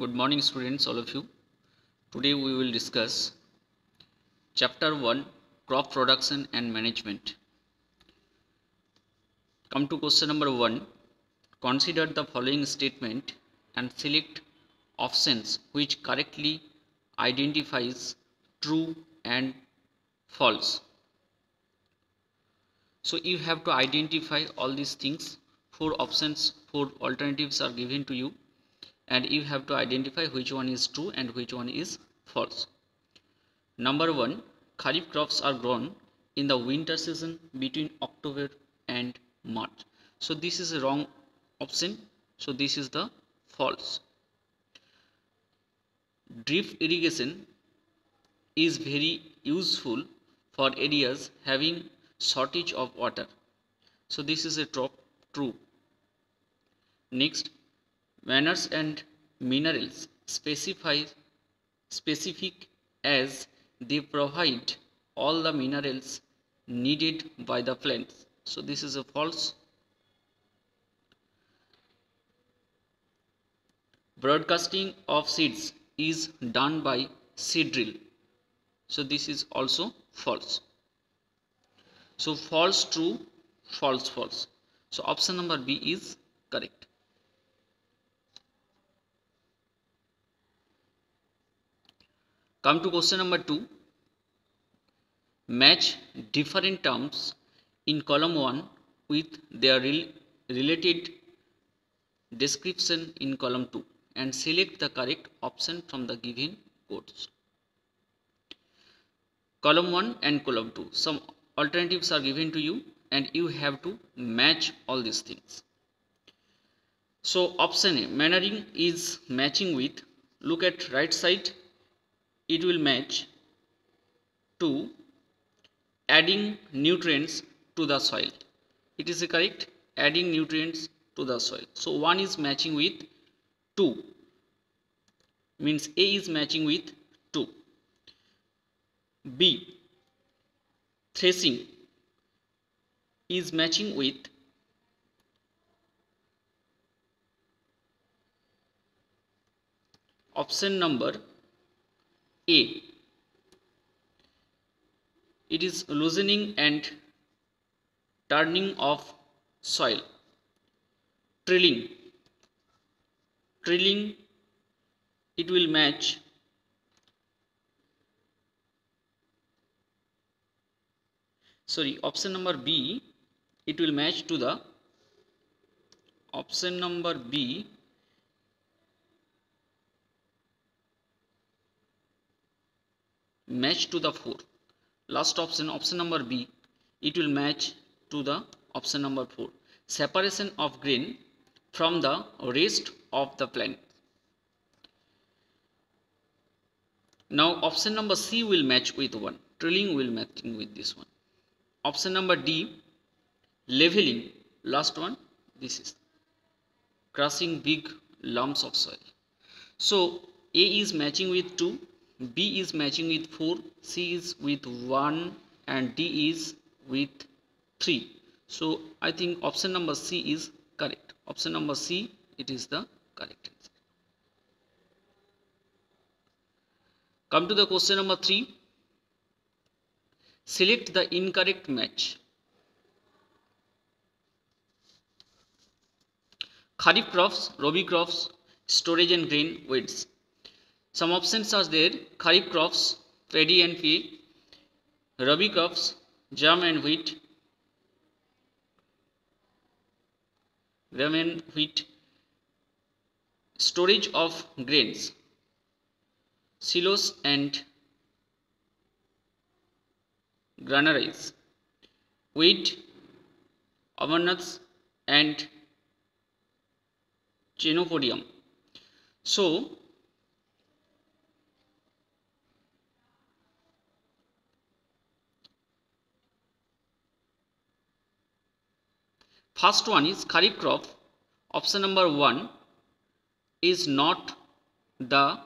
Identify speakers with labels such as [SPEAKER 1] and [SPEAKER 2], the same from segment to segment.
[SPEAKER 1] Good morning, students, all of you. Today we will discuss Chapter 1 Crop Production and Management. Come to question number 1. Consider the following statement and select options which correctly identifies true and false. So you have to identify all these things. Four options, four alternatives are given to you and you have to identify which one is true and which one is false. Number one, Kharif crops are grown in the winter season between October and March. So this is a wrong option. So this is the false. Drip irrigation is very useful for areas having shortage of water. So this is a true. Next, manners and minerals specify specific as they provide all the minerals needed by the plants. So this is a false. Broadcasting of seeds is done by seed drill. So this is also false. So false true, false false. So option number B is correct. Come to question number 2. Match different terms in column 1 with their rel related description in column 2 and select the correct option from the given codes. Column 1 and column 2. Some alternatives are given to you and you have to match all these things. So option A, manuring is matching with, look at right side it will match to adding nutrients to the soil. It is correct adding nutrients to the soil. So 1 is matching with 2 means A is matching with 2. B threshing is matching with option number a. It is loosening and turning of soil. Tilling. Tilling, it will match sorry option number B it will match to the option number B match to the 4 last option option number b it will match to the option number 4 separation of grain from the rest of the plant now option number c will match with 1 tilling will matching with this one. Option number d leveling. Last one this is crushing big lumps of soil. So a is matching with 2 B is matching with 4, C is with 1 and D is with 3. So I think option number C is correct. Option number C it is the correct answer. Come to the question number 3. Select the incorrect match. Kharif crops, Rabi crops, storage and grain weights. Some options are there Kharif crops, paddy and pea, Rabi crops, jam and wheat, gram and wheat, storage of grains, silos and granaries, wheat, amaranths and chenopodium. So First one is Kharif crop. Option number 1 is not the,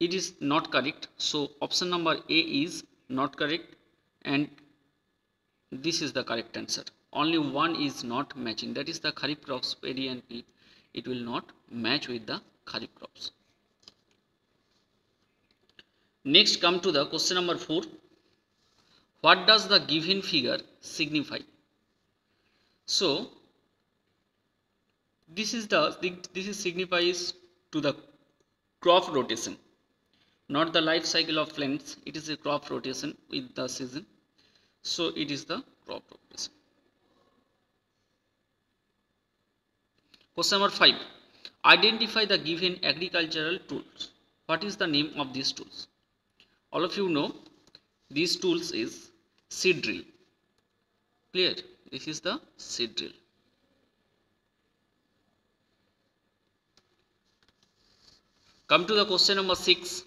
[SPEAKER 1] it is not correct. So option number A is not correct and this is the correct answer. Only one is not matching. That is the Kharif crops, and pea. It will not match with the Kharif crops. Next come to the question number 4. What does the given figure signify? So this is the this is signifies to the crop rotation not the life cycle of plants. It is a crop rotation with the season. So it is the crop rotation. Question number 5 identify the given agricultural tools. What is the name of these tools? All of you know these tools is seed drill. Clear this is the seed drill. Come to the question number 6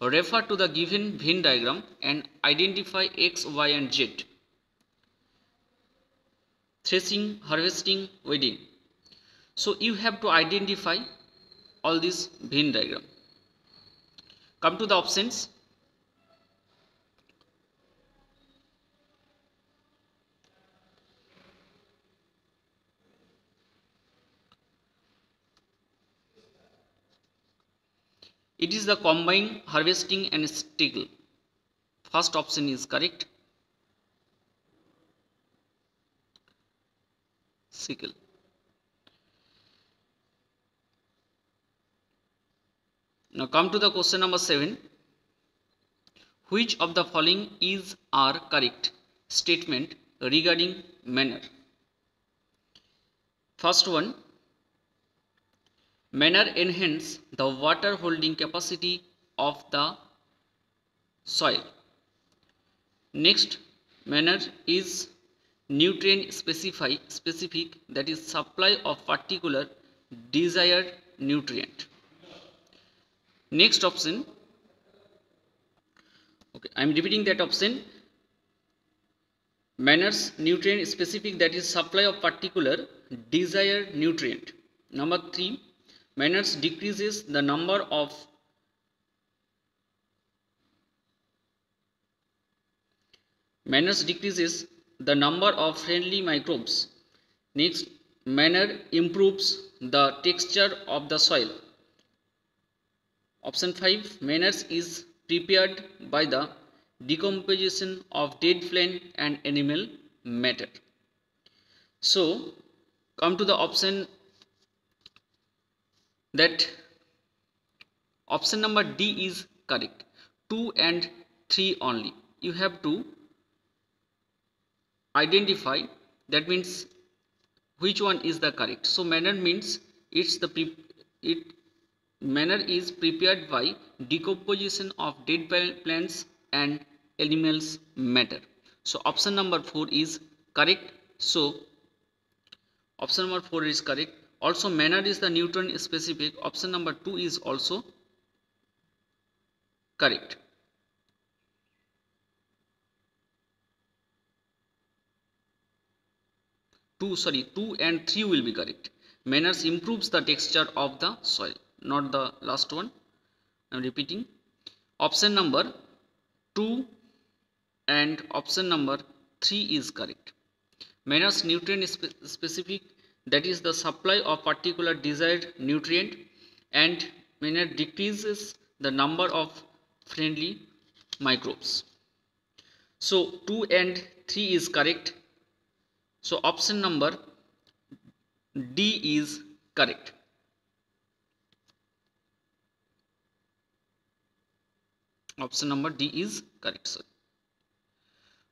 [SPEAKER 1] refer to the given Venn diagram and identify x y and z. Threshing harvesting weeding so you have to identify all this Venn diagram. Come to the options is the combine harvesting and sickle. First option is correct. Sickle. Now come to the question number 7. Which of the following is our correct statement regarding manure? First one, manure enhance the water holding capacity of the soil. Next manure is nutrient specific specific that is supply of particular desired nutrient. Next option. Okay i am repeating that option. Manure's nutrient specific that is supply of particular desired nutrient. Number 3 Manures decreases the number of Manures decreases the number of friendly microbes. Next, manure improves the texture of the soil. Option 5. Manures is prepared by the decomposition of dead plant and animal matter. So, come to the option that option number D is correct. 2 and 3 only. You have to identify. That means which one is the correct. So manure means it's the it manure is prepared by decomposition of dead plants and animals matter. So option number 4 is correct. So option number 4 is correct also manure is the nutrient specific. Option number 2 is also correct. Two sorry 2 and 3 will be correct. Manure improves the texture of the soil not the last one. I'm repeating. Option number 2 and option number 3 is correct. Manure nutrient spe specific that is the supply of particular desired nutrient and when it decreases the number of friendly microbes. So 2 and 3 is correct. So option number D is correct. Option number D is correct. Sorry.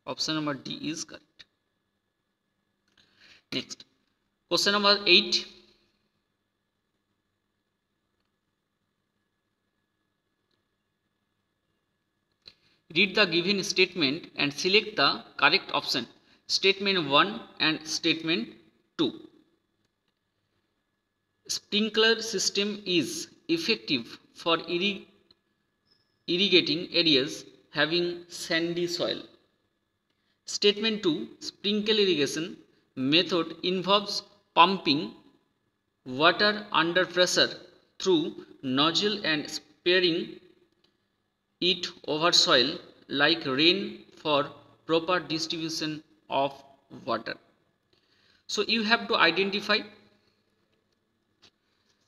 [SPEAKER 1] Option number D is correct. Next. Question number 8. Read the given statement and select the correct option. Statement 1 and statement 2. Sprinkler system is effective for irrigating areas having sandy soil. Statement 2. Sprinkle irrigation method involves pumping water under pressure through nozzle and spraying it over soil like rain for proper distribution of water. So you have to identify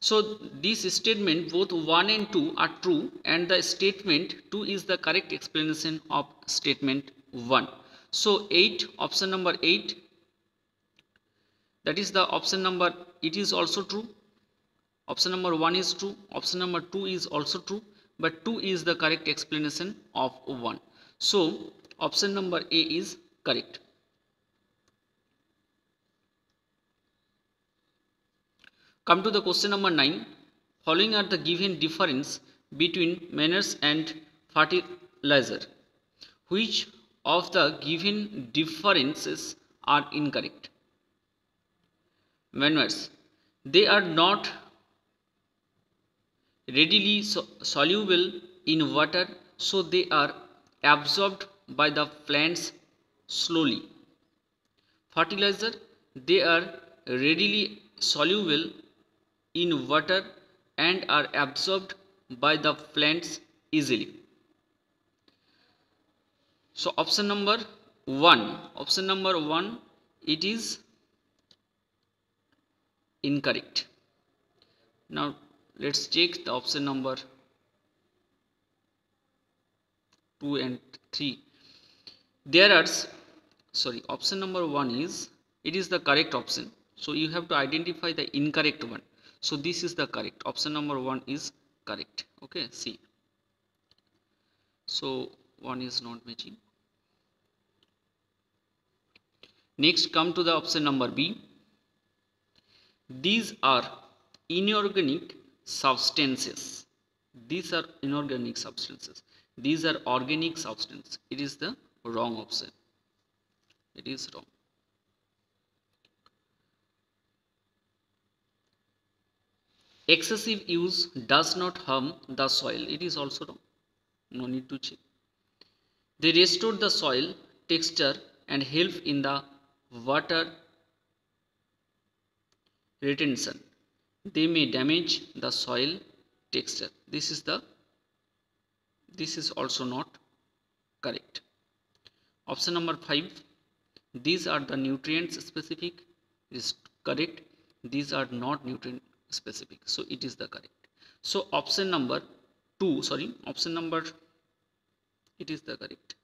[SPEAKER 1] So this statement both 1 and 2 are true and the statement 2 is the correct explanation of statement 1. So 8 option number 8 that is the option number it is also true. Option number 1 is true. Option number 2 is also true but 2 is the correct explanation of 1. So option number A is correct. Come to the question number 9. Following are the given difference between manures and fertilizer. Which of the given differences are incorrect? Manures. They are not readily so soluble in water so they are absorbed by the plants slowly. Fertilizer. They are readily soluble in water and are absorbed by the plants easily. So option number 1, option number 1 it is incorrect. Now let's check the option number 2 and 3. There are sorry option number 1 is it is the correct option. So you have to identify the incorrect one so this is the correct option number one is correct okay see so one is not matching next come to the option number b these are inorganic substances. These are inorganic substances. These are organic substances. It is the wrong option. It is wrong. Excessive use does not harm the soil. It is also wrong. No need to check. They restore the soil texture and help in the water retention they may damage the soil texture. This is the this is also not correct. Option number 5 these are the nutrients specific. Is correct. These are not nutrient specific. So it is the correct. So option number 2 sorry option number it is the correct.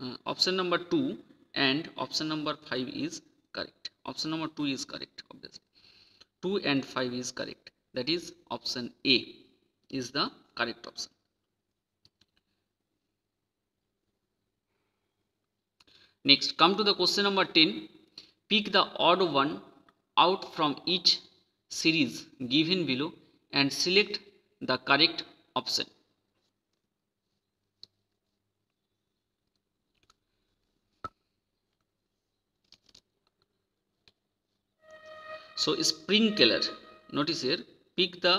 [SPEAKER 1] Uh, option number 2 and option number 5 is correct. Option number 2 is correct obviously. 2 and 5 is correct. That is option a is the correct option. Next come to the question number 10 pick the odd one out from each series given below and select the correct option. So sprinkler, notice here, pick the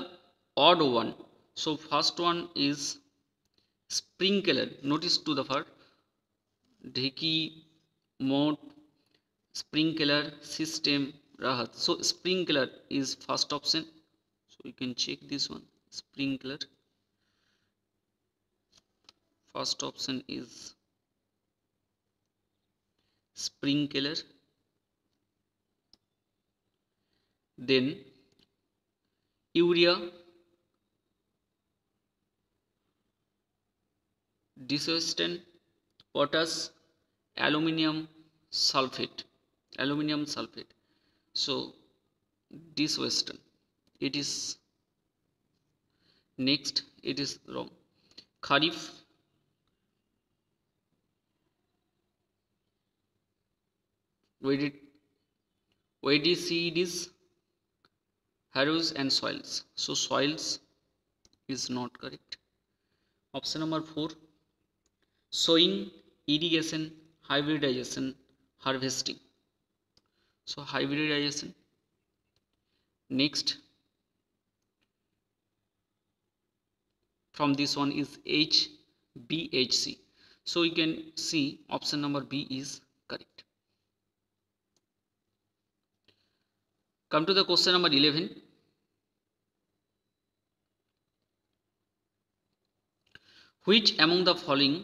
[SPEAKER 1] odd one. So first one is sprinkler. Notice to the first, dhekli, mode, sprinkler, system, rahat so sprinkler is first option so you can check this one sprinkler first option is sprinkler then urea disinfectant potash aluminium sulfate aluminium sulfate. So this it is next it is wrong. Kharif where did where you see it is harrows and soils. So soils is not correct. Option number 4 sowing irrigation hybridization harvesting. So hybridization. Next from this one is HBHC so you can see option number B is correct. Come to the question number 11 which among the following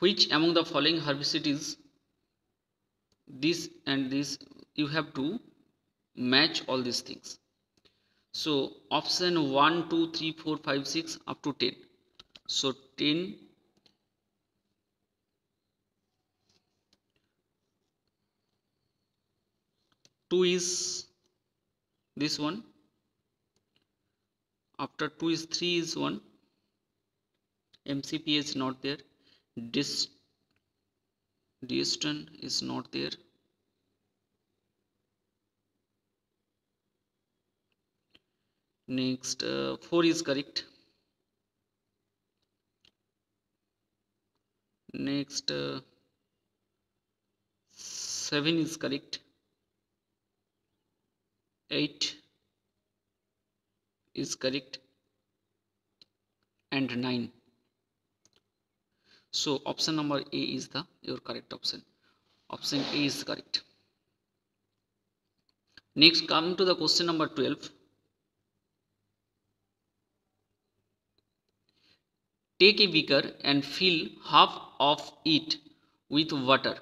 [SPEAKER 1] Which among the following herbicides this and this you have to match all these things? So option 1 2 3 4 5 6 up to 10 so 10 2 is this one after 2 is 3 is 1 mcp is not there. Dis distance is not there. Next uh, 4 is correct. Next uh, 7 is correct. 8 is correct and 9 so option number a is the your correct option. Option a is correct. Next come to the question number 12 take a beaker and fill half of it with water.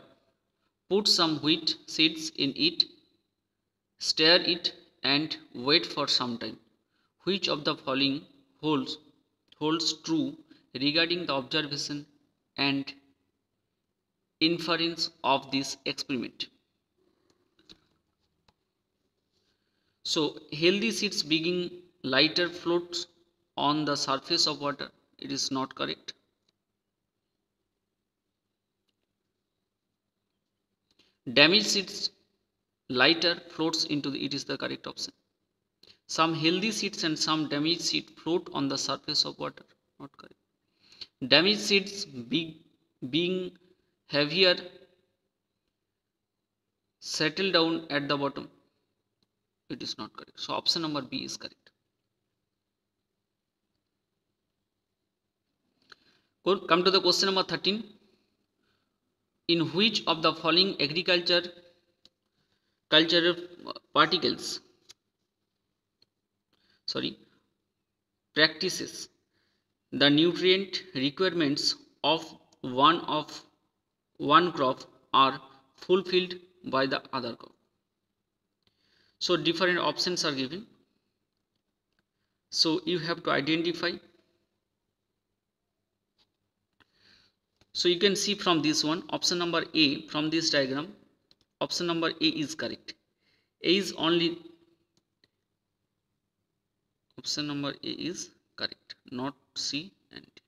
[SPEAKER 1] Put some wheat seeds in it stir it and wait for some time. Which of the following holds, holds true regarding the observation and inference of this experiment? So, healthy seeds begin lighter floats on the surface of water. It is not correct. Damaged seeds lighter floats into the, it is the correct option some healthy seeds and some damaged seeds float on the surface of water. Not correct. Damaged seeds be, being heavier settle down at the bottom. It is not correct. So option number b is correct. Come to the question number 13 in which of the following agriculture cultural particles sorry. Practices. The nutrient requirements of one of one crop are fulfilled by the other crop. So different options are given. So you have to identify. So you can see from this one option number a from this diagram option number A is correct. A is only option number A is correct, not C and D.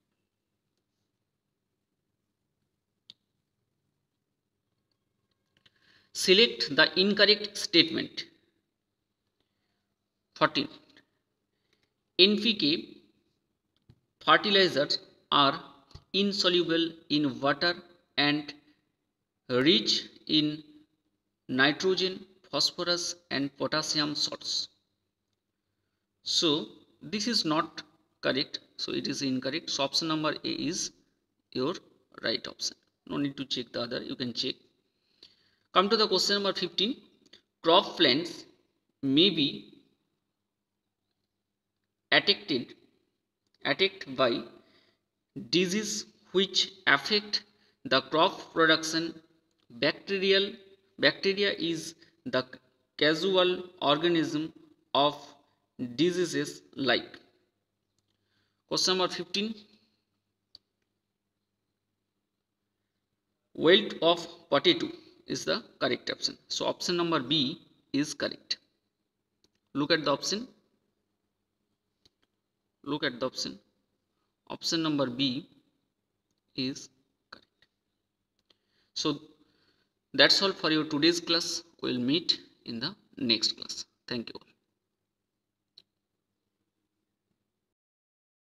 [SPEAKER 1] Select the incorrect statement. 14. NPK fertilizers are insoluble in water and rich in nitrogen, phosphorus and potassium salts. So this is not correct. So it is incorrect. So option number A is your right option. No need to check the other. You can check. Come to the question number 15. Crop plants may be attacked, attacked by disease which affect the crop production bacterial Bacteria is the causal organism of diseases like. Question number 15. Wilt of potato is the correct option. So option number B is correct. Look at the option. Look at the option. Option number B is correct. So that's all for your today's class we'll meet in the next class thank you